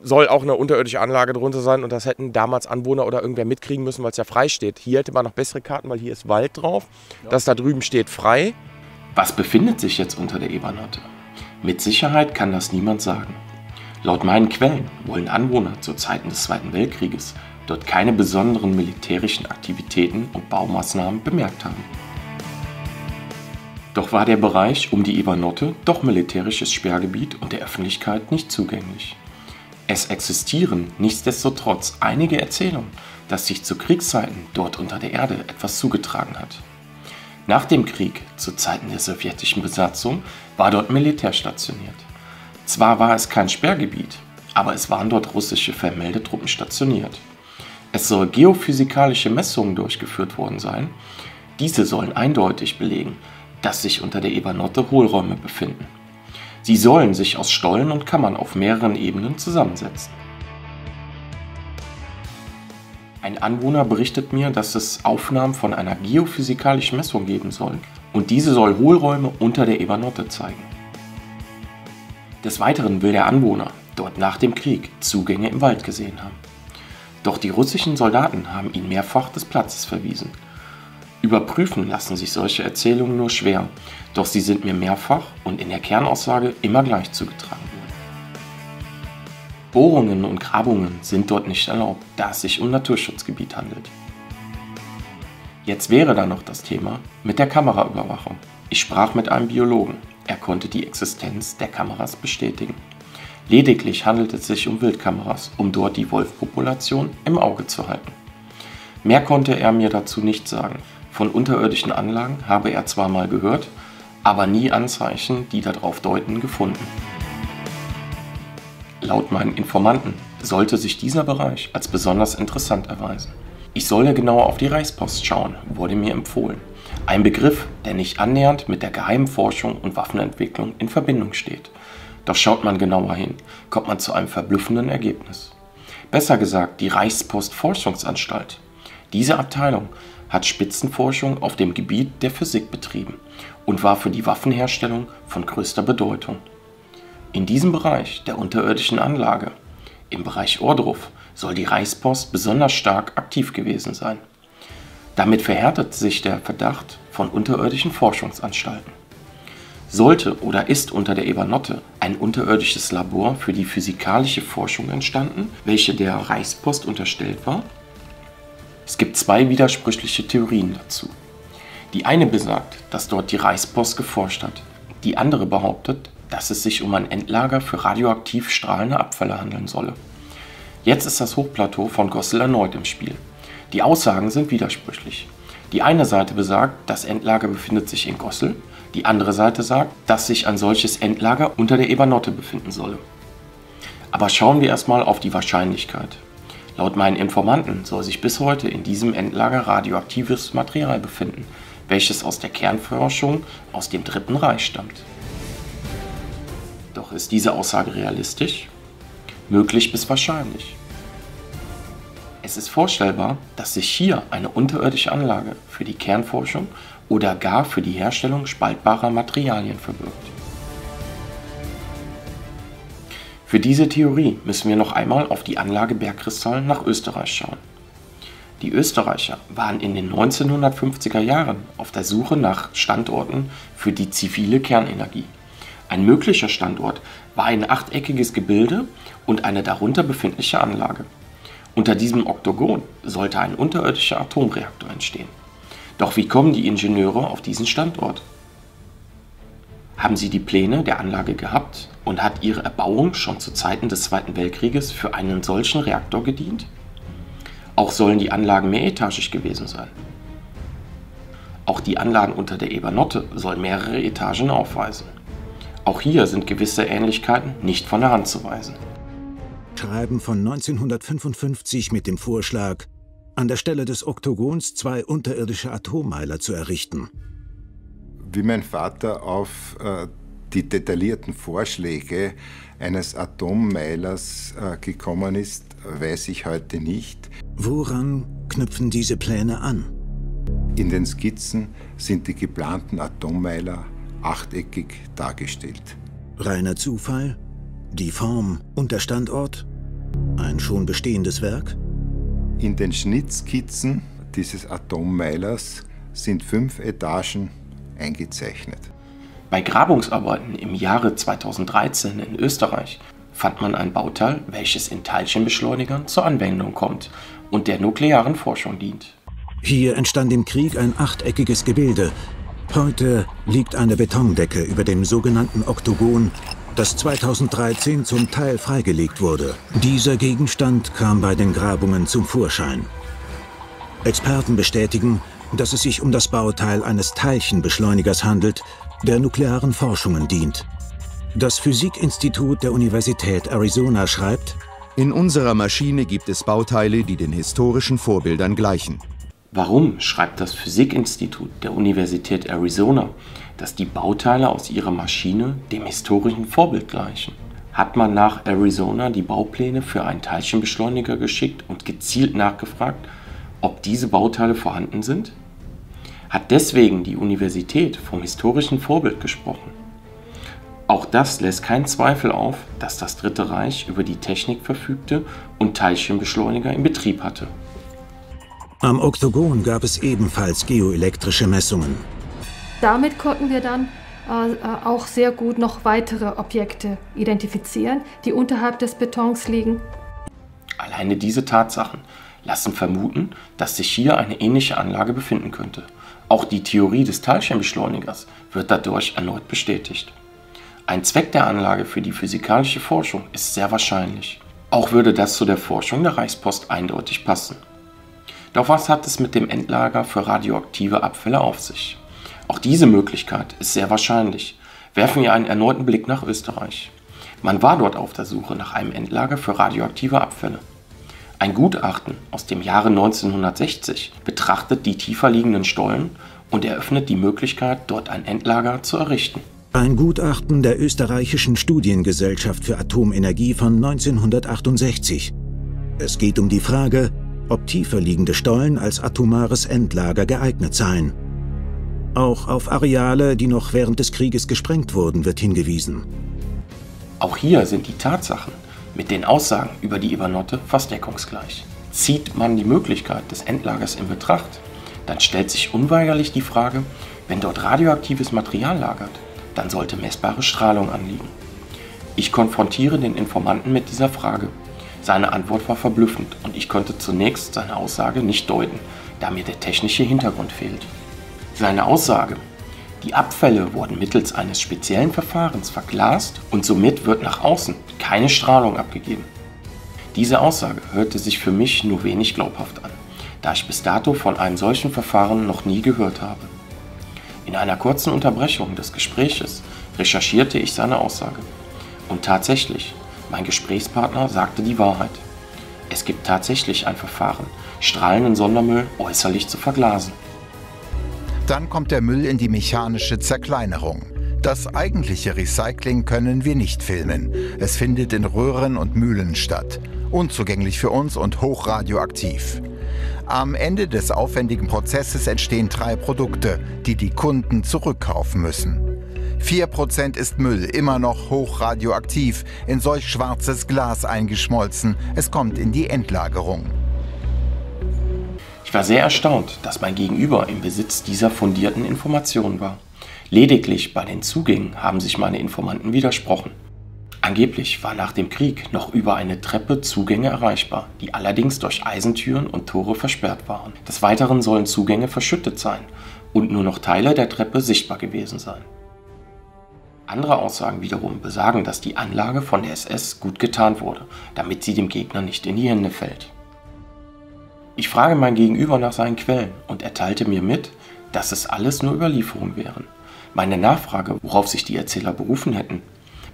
soll auch eine unterirdische Anlage drunter sein und das hätten damals Anwohner oder irgendwer mitkriegen müssen, weil es ja frei steht. Hier hätte man noch bessere Karten, weil hier ist Wald drauf. Das da drüben steht frei. Was befindet sich jetzt unter der Ebernotte? Mit Sicherheit kann das niemand sagen. Laut meinen Quellen wollen Anwohner zu Zeiten des Zweiten Weltkrieges dort keine besonderen militärischen Aktivitäten und Baumaßnahmen bemerkt haben. Doch war der Bereich um die Ebernotte doch militärisches Sperrgebiet und der Öffentlichkeit nicht zugänglich. Es existieren nichtsdestotrotz einige Erzählungen, dass sich zu Kriegszeiten dort unter der Erde etwas zugetragen hat. Nach dem Krieg, zu Zeiten der sowjetischen Besatzung, war dort Militär stationiert. Zwar war es kein Sperrgebiet, aber es waren dort russische Vermeldetruppen stationiert. Es soll geophysikalische Messungen durchgeführt worden sein. Diese sollen eindeutig belegen, dass sich unter der Ebernotte Hohlräume befinden. Sie sollen sich aus Stollen und Kammern auf mehreren Ebenen zusammensetzen. Ein Anwohner berichtet mir, dass es Aufnahmen von einer geophysikalischen Messung geben soll und diese soll Hohlräume unter der Ebernotte zeigen. Des Weiteren will der Anwohner dort nach dem Krieg Zugänge im Wald gesehen haben. Doch die russischen Soldaten haben ihn mehrfach des Platzes verwiesen. Überprüfen lassen sich solche Erzählungen nur schwer, doch sie sind mir mehrfach und in der Kernaussage immer gleich zugetragen worden. Bohrungen und Grabungen sind dort nicht erlaubt, da es sich um Naturschutzgebiet handelt. Jetzt wäre da noch das Thema mit der Kameraüberwachung. Ich sprach mit einem Biologen. Er konnte die Existenz der Kameras bestätigen. Lediglich handelt es sich um Wildkameras, um dort die Wolfpopulation im Auge zu halten. Mehr konnte er mir dazu nicht sagen. Von unterirdischen Anlagen habe er zwar mal gehört, aber nie Anzeichen, die darauf deuten, gefunden. Laut meinen Informanten sollte sich dieser Bereich als besonders interessant erweisen. Ich solle genauer auf die Reichspost schauen, wurde mir empfohlen. Ein Begriff, der nicht annähernd mit der geheimen Forschung und Waffenentwicklung in Verbindung steht. Doch schaut man genauer hin, kommt man zu einem verblüffenden Ergebnis. Besser gesagt, die Reichspost Forschungsanstalt. Diese Abteilung hat Spitzenforschung auf dem Gebiet der Physik betrieben und war für die Waffenherstellung von größter Bedeutung. In diesem Bereich der unterirdischen Anlage, im Bereich Ohrdruf, soll die Reichspost besonders stark aktiv gewesen sein. Damit verhärtet sich der Verdacht von unterirdischen Forschungsanstalten. Sollte oder ist unter der Ebernotte ein unterirdisches Labor für die physikalische Forschung entstanden, welche der Reichspost unterstellt war? Es gibt zwei widersprüchliche Theorien dazu. Die eine besagt, dass dort die Reichspost geforscht hat. Die andere behauptet, dass es sich um ein Endlager für radioaktiv strahlende Abfälle handeln solle. Jetzt ist das Hochplateau von Gossel erneut im Spiel. Die Aussagen sind widersprüchlich. Die eine Seite besagt, das Endlager befindet sich in Gossel, die andere Seite sagt, dass sich ein solches Endlager unter der Ebernotte befinden solle. Aber schauen wir erstmal auf die Wahrscheinlichkeit. Laut meinen Informanten soll sich bis heute in diesem Endlager radioaktives Material befinden, welches aus der Kernforschung aus dem Dritten Reich stammt. Doch ist diese Aussage realistisch? Möglich bis wahrscheinlich. Es ist vorstellbar, dass sich hier eine unterirdische Anlage für die Kernforschung oder gar für die Herstellung spaltbarer Materialien verbirgt. Für diese Theorie müssen wir noch einmal auf die Anlage Bergkristall nach Österreich schauen. Die Österreicher waren in den 1950er Jahren auf der Suche nach Standorten für die zivile Kernenergie. Ein möglicher Standort war ein achteckiges Gebilde und eine darunter befindliche Anlage. Unter diesem Oktogon sollte ein unterirdischer Atomreaktor entstehen. Doch wie kommen die Ingenieure auf diesen Standort? Haben sie die Pläne der Anlage gehabt und hat ihre Erbauung schon zu Zeiten des Zweiten Weltkrieges für einen solchen Reaktor gedient? Auch sollen die Anlagen mehretagig gewesen sein. Auch die Anlagen unter der Ebernotte sollen mehrere Etagen aufweisen. Auch hier sind gewisse Ähnlichkeiten nicht von der Hand zu weisen. Schreiben von 1955 mit dem Vorschlag, an der Stelle des Oktogons zwei unterirdische Atommeiler zu errichten. Wie mein Vater auf äh, die detaillierten Vorschläge eines Atommeilers äh, gekommen ist, weiß ich heute nicht. Woran knüpfen diese Pläne an? In den Skizzen sind die geplanten Atommeiler achteckig dargestellt. Reiner Zufall? Die Form und der Standort? Ein schon bestehendes Werk? In den Schnittskizzen dieses Atommeilers sind fünf Etagen eingezeichnet. Bei Grabungsarbeiten im Jahre 2013 in Österreich fand man ein Bauteil, welches in Teilchenbeschleunigern zur Anwendung kommt und der nuklearen Forschung dient. Hier entstand im Krieg ein achteckiges Gebilde. Heute liegt eine Betondecke über dem sogenannten Oktogon, das 2013 zum Teil freigelegt wurde. Dieser Gegenstand kam bei den Grabungen zum Vorschein. Experten bestätigen, dass es sich um das Bauteil eines Teilchenbeschleunigers handelt, der nuklearen Forschungen dient. Das Physikinstitut der Universität Arizona schreibt, in unserer Maschine gibt es Bauteile, die den historischen Vorbildern gleichen. Warum schreibt das Physikinstitut der Universität Arizona, dass die Bauteile aus ihrer Maschine dem historischen Vorbild gleichen? Hat man nach Arizona die Baupläne für einen Teilchenbeschleuniger geschickt und gezielt nachgefragt, ob diese Bauteile vorhanden sind? Hat deswegen die Universität vom historischen Vorbild gesprochen? Auch das lässt keinen Zweifel auf, dass das Dritte Reich über die Technik verfügte und Teilchenbeschleuniger in Betrieb hatte. Am Oktogon gab es ebenfalls geoelektrische Messungen. Damit konnten wir dann äh, äh, auch sehr gut noch weitere Objekte identifizieren, die unterhalb des Betons liegen. Alleine diese Tatsachen lassen vermuten, dass sich hier eine ähnliche Anlage befinden könnte. Auch die Theorie des Teilchenbeschleunigers wird dadurch erneut bestätigt. Ein Zweck der Anlage für die physikalische Forschung ist sehr wahrscheinlich. Auch würde das zu der Forschung der Reichspost eindeutig passen. Doch was hat es mit dem Endlager für radioaktive Abfälle auf sich? Auch diese Möglichkeit ist sehr wahrscheinlich. Werfen wir einen erneuten Blick nach Österreich. Man war dort auf der Suche nach einem Endlager für radioaktive Abfälle. Ein Gutachten aus dem Jahre 1960 betrachtet die tiefer liegenden Stollen und eröffnet die Möglichkeit, dort ein Endlager zu errichten. Ein Gutachten der österreichischen Studiengesellschaft für Atomenergie von 1968. Es geht um die Frage, ob tiefer liegende Stollen als atomares Endlager geeignet seien. Auch auf Areale, die noch während des Krieges gesprengt wurden, wird hingewiesen. Auch hier sind die Tatsachen mit den Aussagen über die Ibernotte fast deckungsgleich. Zieht man die Möglichkeit des Endlagers in Betracht, dann stellt sich unweigerlich die Frage, wenn dort radioaktives Material lagert, dann sollte messbare Strahlung anliegen. Ich konfrontiere den Informanten mit dieser Frage seine Antwort war verblüffend und ich konnte zunächst seine Aussage nicht deuten, da mir der technische Hintergrund fehlt. Seine Aussage, die Abfälle wurden mittels eines speziellen Verfahrens verglast und somit wird nach außen keine Strahlung abgegeben. Diese Aussage hörte sich für mich nur wenig glaubhaft an, da ich bis dato von einem solchen Verfahren noch nie gehört habe. In einer kurzen Unterbrechung des Gespräches recherchierte ich seine Aussage. Und tatsächlich, mein Gesprächspartner sagte die Wahrheit. Es gibt tatsächlich ein Verfahren, strahlenden Sondermüll äußerlich zu verglasen. Dann kommt der Müll in die mechanische Zerkleinerung. Das eigentliche Recycling können wir nicht filmen. Es findet in Röhren und Mühlen statt. Unzugänglich für uns und hochradioaktiv. Am Ende des aufwendigen Prozesses entstehen drei Produkte, die die Kunden zurückkaufen müssen. 4% ist Müll, immer noch hochradioaktiv, in solch schwarzes Glas eingeschmolzen. Es kommt in die Endlagerung. Ich war sehr erstaunt, dass mein Gegenüber im Besitz dieser fundierten Informationen war. Lediglich bei den Zugängen haben sich meine Informanten widersprochen. Angeblich war nach dem Krieg noch über eine Treppe Zugänge erreichbar, die allerdings durch Eisentüren und Tore versperrt waren. Des Weiteren sollen Zugänge verschüttet sein und nur noch Teile der Treppe sichtbar gewesen sein. Andere Aussagen wiederum besagen, dass die Anlage von der SS gut getarnt wurde, damit sie dem Gegner nicht in die Hände fällt. Ich frage mein Gegenüber nach seinen Quellen und er teilte mir mit, dass es alles nur Überlieferungen wären. Meine Nachfrage, worauf sich die Erzähler berufen hätten,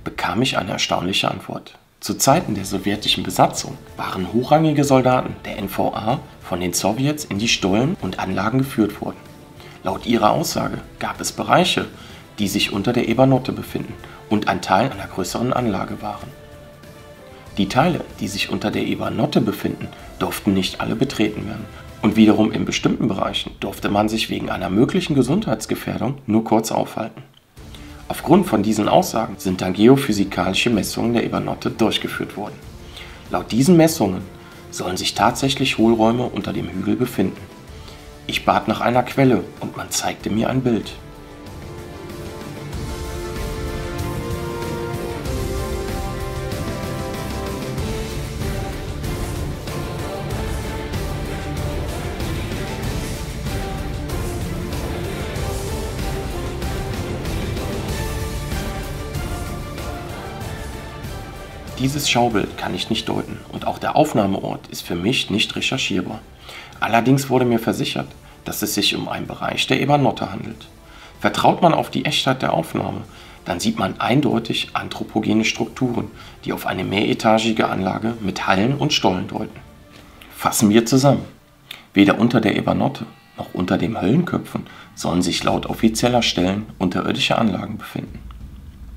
bekam ich eine erstaunliche Antwort. Zu Zeiten der sowjetischen Besatzung waren hochrangige Soldaten der NVA von den Sowjets in die Stollen und Anlagen geführt worden. Laut ihrer Aussage gab es Bereiche, die sich unter der Ebernotte befinden und ein Teil einer größeren Anlage waren. Die Teile, die sich unter der Ebernotte befinden, durften nicht alle betreten werden. Und wiederum in bestimmten Bereichen durfte man sich wegen einer möglichen Gesundheitsgefährdung nur kurz aufhalten. Aufgrund von diesen Aussagen sind dann geophysikalische Messungen der Ebernotte durchgeführt worden. Laut diesen Messungen sollen sich tatsächlich Hohlräume unter dem Hügel befinden. Ich bat nach einer Quelle und man zeigte mir ein Bild. Dieses Schaubild kann ich nicht deuten und auch der Aufnahmeort ist für mich nicht recherchierbar. Allerdings wurde mir versichert, dass es sich um einen Bereich der Ebernotte handelt. Vertraut man auf die Echtheit der Aufnahme, dann sieht man eindeutig anthropogene Strukturen, die auf eine mehretagige Anlage mit Hallen und Stollen deuten. Fassen wir zusammen. Weder unter der Ebernotte noch unter den Höllenköpfen sollen sich laut offizieller Stellen unterirdische Anlagen befinden.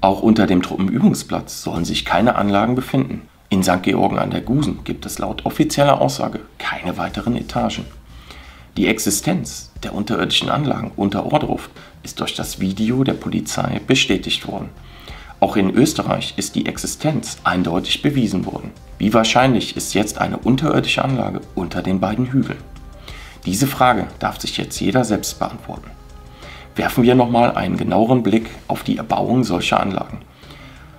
Auch unter dem Truppenübungsplatz sollen sich keine Anlagen befinden. In St. Georgen an der Gusen gibt es laut offizieller Aussage keine weiteren Etagen. Die Existenz der unterirdischen Anlagen unter Ohrdruf ist durch das Video der Polizei bestätigt worden. Auch in Österreich ist die Existenz eindeutig bewiesen worden. Wie wahrscheinlich ist jetzt eine unterirdische Anlage unter den beiden Hügeln? Diese Frage darf sich jetzt jeder selbst beantworten. Werfen wir nochmal einen genaueren Blick auf die Erbauung solcher Anlagen.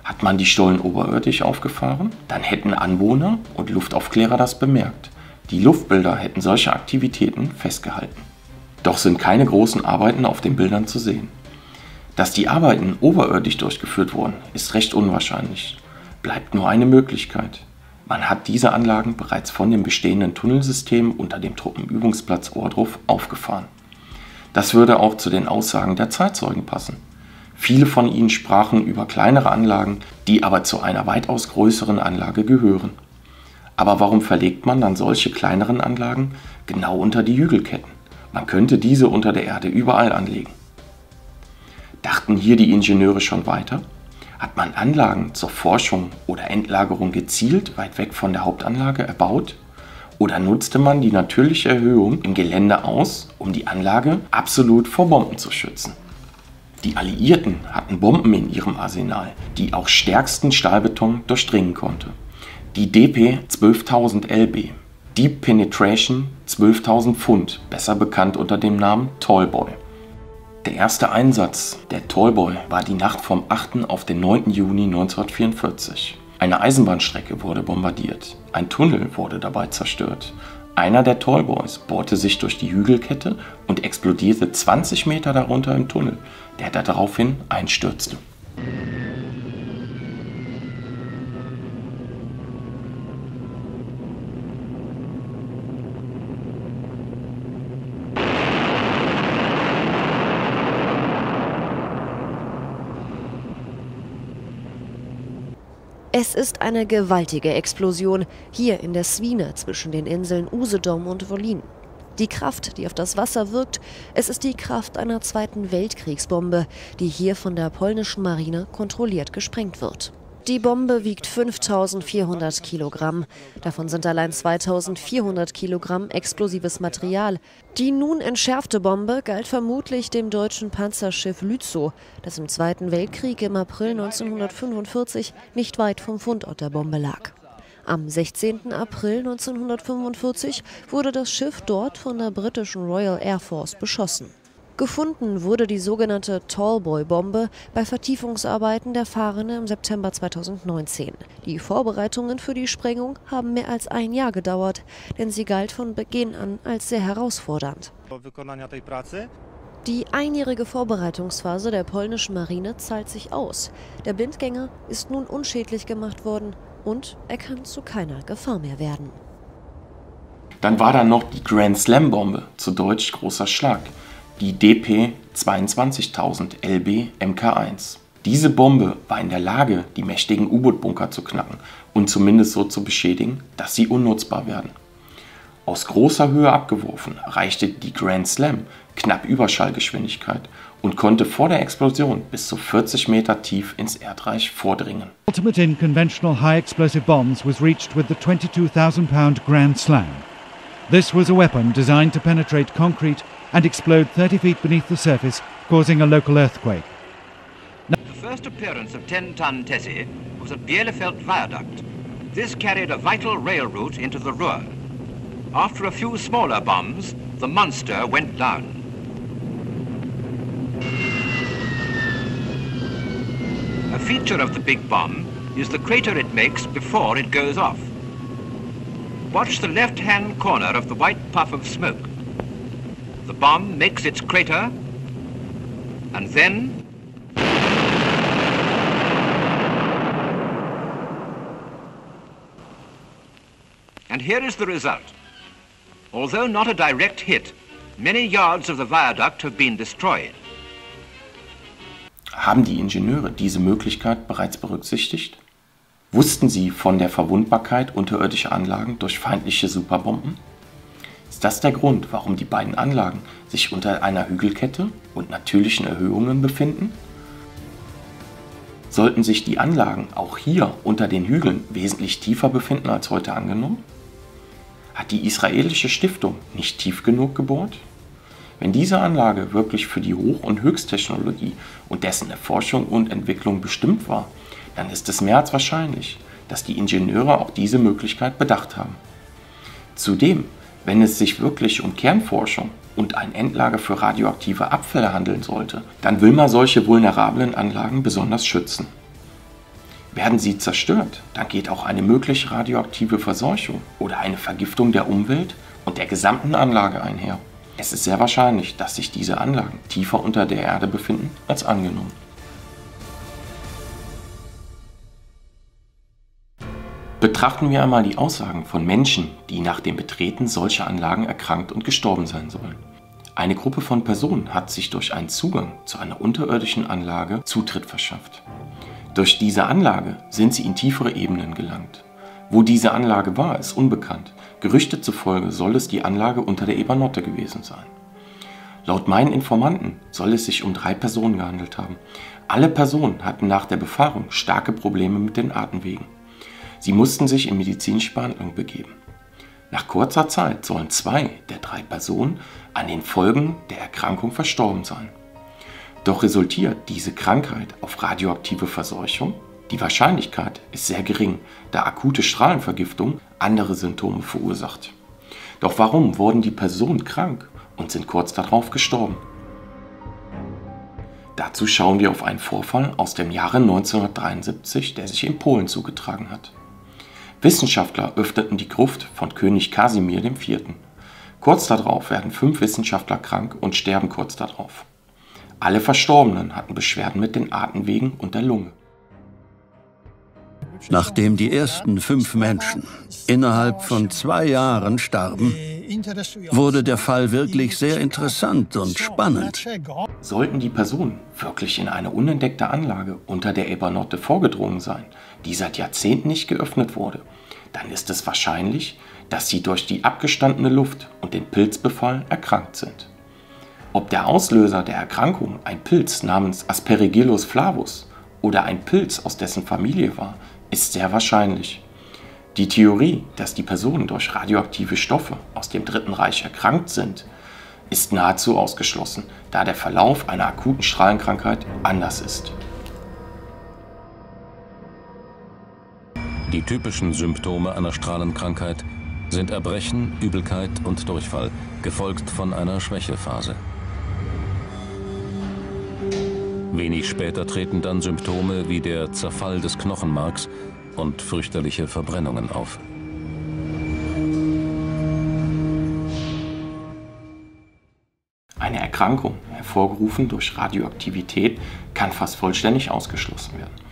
Hat man die Stollen oberirdisch aufgefahren, dann hätten Anwohner und Luftaufklärer das bemerkt. Die Luftbilder hätten solche Aktivitäten festgehalten. Doch sind keine großen Arbeiten auf den Bildern zu sehen. Dass die Arbeiten oberirdisch durchgeführt wurden, ist recht unwahrscheinlich. Bleibt nur eine Möglichkeit. Man hat diese Anlagen bereits von dem bestehenden Tunnelsystem unter dem Truppenübungsplatz Ohrdruf aufgefahren. Das würde auch zu den Aussagen der Zeitzeugen passen. Viele von ihnen sprachen über kleinere Anlagen, die aber zu einer weitaus größeren Anlage gehören. Aber warum verlegt man dann solche kleineren Anlagen genau unter die Hügelketten? Man könnte diese unter der Erde überall anlegen. Dachten hier die Ingenieure schon weiter? Hat man Anlagen zur Forschung oder Endlagerung gezielt weit weg von der Hauptanlage erbaut? Oder nutzte man die natürliche Erhöhung im Gelände aus, um die Anlage absolut vor Bomben zu schützen? Die Alliierten hatten Bomben in ihrem Arsenal, die auch stärksten Stahlbeton durchdringen konnte. Die DP 12000 LB, Deep Penetration 12.000 Pfund, besser bekannt unter dem Namen Tallboy. Der erste Einsatz der Tallboy war die Nacht vom 8. auf den 9. Juni 1944. Eine Eisenbahnstrecke wurde bombardiert, ein Tunnel wurde dabei zerstört. Einer der Tallboys bohrte sich durch die Hügelkette und explodierte 20 Meter darunter im Tunnel, der daraufhin einstürzte. Es ist eine gewaltige Explosion hier in der Swine zwischen den Inseln Usedom und Wolin. Die Kraft, die auf das Wasser wirkt, es ist die Kraft einer zweiten Weltkriegsbombe, die hier von der polnischen Marine kontrolliert gesprengt wird. Die Bombe wiegt 5400 Kilogramm. Davon sind allein 2400 Kilogramm explosives Material. Die nun entschärfte Bombe galt vermutlich dem deutschen Panzerschiff Lützow, das im Zweiten Weltkrieg im April 1945 nicht weit vom Fundort der Bombe lag. Am 16. April 1945 wurde das Schiff dort von der britischen Royal Air Force beschossen. Gefunden wurde die sogenannte Tallboy-Bombe bei Vertiefungsarbeiten der Fahrrinne im September 2019. Die Vorbereitungen für die Sprengung haben mehr als ein Jahr gedauert, denn sie galt von Beginn an als sehr herausfordernd. Die einjährige Vorbereitungsphase der polnischen Marine zahlt sich aus. Der Blindgänger ist nun unschädlich gemacht worden und er kann zu keiner Gefahr mehr werden. Dann war da noch die Grand Slam Bombe, zu Deutsch großer Schlag die DP 22000 LB Mk1. Diese Bombe war in der Lage, die mächtigen U-Boot-Bunker zu knacken und zumindest so zu beschädigen, dass sie unnutzbar werden. Aus großer Höhe abgeworfen, reichte die Grand Slam knapp Überschallgeschwindigkeit und konnte vor der Explosion bis zu 40 Meter tief ins Erdreich vordringen. Ultimate in conventional high explosive bombs was reached with the 22,000 pound Grand Slam. This was a weapon designed to penetrate concrete and explode 30 feet beneath the surface, causing a local earthquake. The first appearance of 10-ton Tessie was at Bielefeld Viaduct. This carried a vital rail route into the Ruhr. After a few smaller bombs, the monster went down. A feature of the big bomb is the crater it makes before it goes off. Watch the left-hand corner of the white puff of smoke. The bomb makes its crater, and then... And here is the result. Although not a direct hit, many yards of the viaduct have been destroyed. Haben die Ingenieure diese Möglichkeit bereits berücksichtigt? Wussten sie von der Verwundbarkeit unterirdischer Anlagen durch feindliche Superbomben? Ist das der Grund, warum die beiden Anlagen sich unter einer Hügelkette und natürlichen Erhöhungen befinden? Sollten sich die Anlagen auch hier unter den Hügeln wesentlich tiefer befinden als heute angenommen? Hat die israelische Stiftung nicht tief genug gebohrt? Wenn diese Anlage wirklich für die Hoch- und Höchsttechnologie und dessen Erforschung und Entwicklung bestimmt war, dann ist es mehr als wahrscheinlich, dass die Ingenieure auch diese Möglichkeit bedacht haben. Zudem, wenn es sich wirklich um Kernforschung und ein Endlager für radioaktive Abfälle handeln sollte, dann will man solche vulnerablen Anlagen besonders schützen. Werden sie zerstört, dann geht auch eine mögliche radioaktive Verseuchung oder eine Vergiftung der Umwelt und der gesamten Anlage einher. Es ist sehr wahrscheinlich, dass sich diese Anlagen tiefer unter der Erde befinden als angenommen. Betrachten wir einmal die Aussagen von Menschen, die nach dem Betreten solcher Anlagen erkrankt und gestorben sein sollen. Eine Gruppe von Personen hat sich durch einen Zugang zu einer unterirdischen Anlage Zutritt verschafft. Durch diese Anlage sind sie in tiefere Ebenen gelangt. Wo diese Anlage war, ist unbekannt. Gerüchte zufolge soll es die Anlage unter der Ebernotte gewesen sein. Laut meinen Informanten soll es sich um drei Personen gehandelt haben. Alle Personen hatten nach der Befahrung starke Probleme mit den Atemwegen. Sie mussten sich in medizinische Behandlung begeben. Nach kurzer Zeit sollen zwei der drei Personen an den Folgen der Erkrankung verstorben sein. Doch resultiert diese Krankheit auf radioaktive Verseuchung? Die Wahrscheinlichkeit ist sehr gering, da akute Strahlenvergiftung andere Symptome verursacht. Doch warum wurden die Personen krank und sind kurz darauf gestorben? Dazu schauen wir auf einen Vorfall aus dem Jahre 1973, der sich in Polen zugetragen hat. Wissenschaftler öffneten die Gruft von König Kasimir IV. Kurz darauf werden fünf Wissenschaftler krank und sterben kurz darauf. Alle Verstorbenen hatten Beschwerden mit den Atemwegen und der Lunge. Nachdem die ersten fünf Menschen innerhalb von zwei Jahren starben, wurde der Fall wirklich sehr interessant und spannend. Sollten die Personen wirklich in eine unentdeckte Anlage unter der Ebernotte vorgedrungen sein, die seit Jahrzehnten nicht geöffnet wurde, dann ist es wahrscheinlich, dass sie durch die abgestandene Luft und den Pilzbefall erkrankt sind. Ob der Auslöser der Erkrankung ein Pilz namens Aspergillus flavus oder ein Pilz aus dessen Familie war, ist sehr wahrscheinlich. Die Theorie, dass die Personen durch radioaktive Stoffe aus dem Dritten Reich erkrankt sind, ist nahezu ausgeschlossen, da der Verlauf einer akuten Strahlenkrankheit anders ist. Die typischen Symptome einer Strahlenkrankheit sind Erbrechen, Übelkeit und Durchfall, gefolgt von einer Schwächephase. Wenig später treten dann Symptome wie der Zerfall des Knochenmarks und fürchterliche Verbrennungen auf. Eine Erkrankung, hervorgerufen durch Radioaktivität, kann fast vollständig ausgeschlossen werden.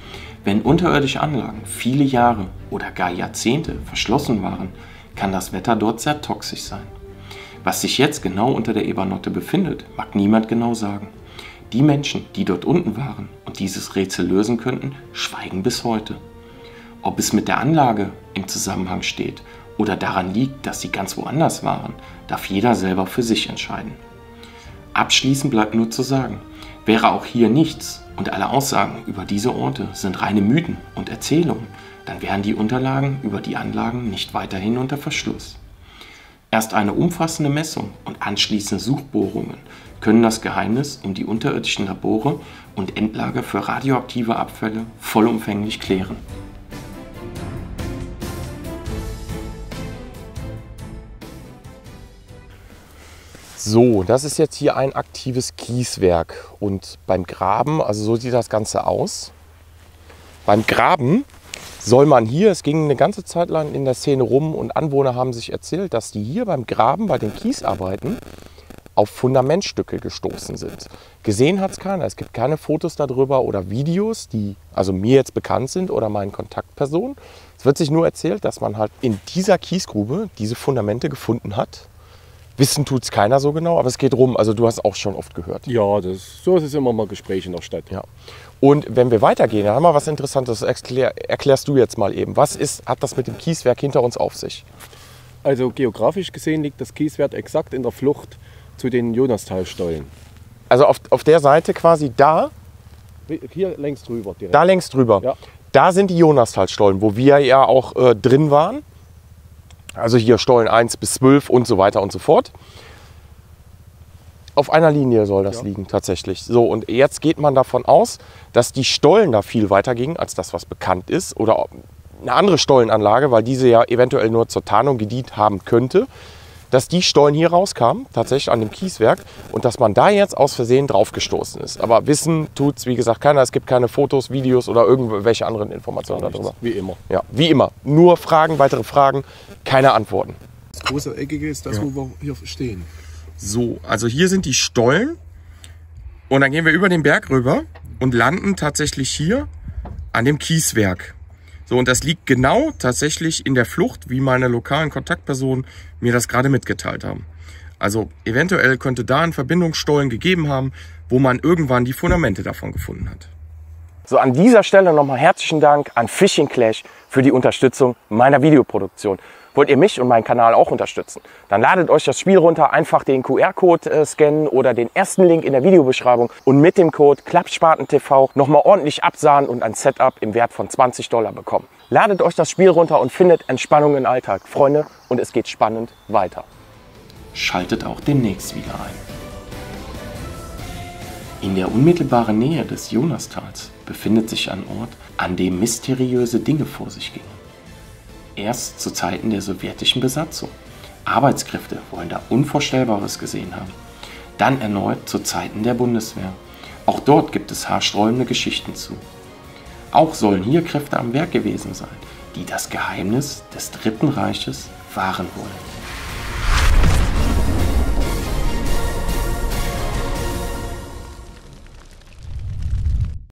Wenn unterirdische Anlagen viele Jahre oder gar Jahrzehnte verschlossen waren, kann das Wetter dort sehr toxisch sein. Was sich jetzt genau unter der Ebernotte befindet, mag niemand genau sagen. Die Menschen, die dort unten waren und dieses Rätsel lösen könnten, schweigen bis heute. Ob es mit der Anlage im Zusammenhang steht oder daran liegt, dass sie ganz woanders waren, darf jeder selber für sich entscheiden. Abschließend bleibt nur zu sagen, wäre auch hier nichts und alle Aussagen über diese Orte sind reine Mythen und Erzählungen, dann wären die Unterlagen über die Anlagen nicht weiterhin unter Verschluss. Erst eine umfassende Messung und anschließende Suchbohrungen können das Geheimnis um die unterirdischen Labore und Endlager für radioaktive Abfälle vollumfänglich klären. So, das ist jetzt hier ein aktives Kieswerk. Und beim Graben, also so sieht das Ganze aus. Beim Graben soll man hier, es ging eine ganze Zeit lang in der Szene rum und Anwohner haben sich erzählt, dass die hier beim Graben, bei den Kiesarbeiten, auf Fundamentstücke gestoßen sind. Gesehen hat es keiner. Es gibt keine Fotos darüber oder Videos, die also mir jetzt bekannt sind oder meinen Kontaktpersonen. Es wird sich nur erzählt, dass man halt in dieser Kiesgrube diese Fundamente gefunden hat. Wissen tut es keiner so genau, aber es geht rum. Also du hast auch schon oft gehört. Ja, das, so ist es immer mal Gespräch in der Stadt. Ja. Und wenn wir weitergehen, dann haben wir was Interessantes. Erklär, erklärst du jetzt mal eben. Was ist, hat das mit dem Kieswerk hinter uns auf sich? Also geografisch gesehen liegt das Kieswerk exakt in der Flucht zu den Jonastalstollen. Also auf, auf der Seite quasi da? Hier längs drüber. Direkt. Da längs drüber. Ja. Da sind die Jonastalstollen, wo wir ja auch äh, drin waren. Also hier Stollen 1 bis 12 und so weiter und so fort. Auf einer Linie soll das ja. liegen, tatsächlich. So, und jetzt geht man davon aus, dass die Stollen da viel weiter gingen, als das, was bekannt ist. Oder eine andere Stollenanlage, weil diese ja eventuell nur zur Tarnung gedient haben könnte, dass die Stollen hier rauskamen, tatsächlich an dem Kieswerk, und dass man da jetzt aus Versehen draufgestoßen ist. Aber wissen tut es, wie gesagt, keiner. Es gibt keine Fotos, Videos oder irgendwelche anderen Informationen darüber. Wie immer. Ja, wie immer. Nur Fragen, weitere Fragen, keine Antworten. Das große Eckige ist das, ja. wo wir hier stehen. So, also hier sind die Stollen. Und dann gehen wir über den Berg rüber und landen tatsächlich hier an dem Kieswerk. So, und das liegt genau tatsächlich in der Flucht, wie meine lokalen Kontaktpersonen mir das gerade mitgeteilt haben. Also eventuell könnte da ein Verbindungsstollen gegeben haben, wo man irgendwann die Fundamente davon gefunden hat. So, an dieser Stelle nochmal herzlichen Dank an Fishing Clash für die Unterstützung meiner Videoproduktion. Wollt ihr mich und meinen Kanal auch unterstützen? Dann ladet euch das Spiel runter, einfach den QR-Code äh, scannen oder den ersten Link in der Videobeschreibung und mit dem Code KlappspatenTV nochmal ordentlich absahen und ein Setup im Wert von 20 Dollar bekommen. Ladet euch das Spiel runter und findet Entspannung im Alltag. Freunde, und es geht spannend weiter. Schaltet auch demnächst wieder ein. In der unmittelbaren Nähe des Jonastals befindet sich ein Ort, an dem mysteriöse Dinge vor sich gingen. Erst zu Zeiten der sowjetischen Besatzung. Arbeitskräfte wollen da Unvorstellbares gesehen haben. Dann erneut zu Zeiten der Bundeswehr. Auch dort gibt es haarsträubende Geschichten zu. Auch sollen hier Kräfte am Werk gewesen sein, die das Geheimnis des Dritten Reiches wahren wollen.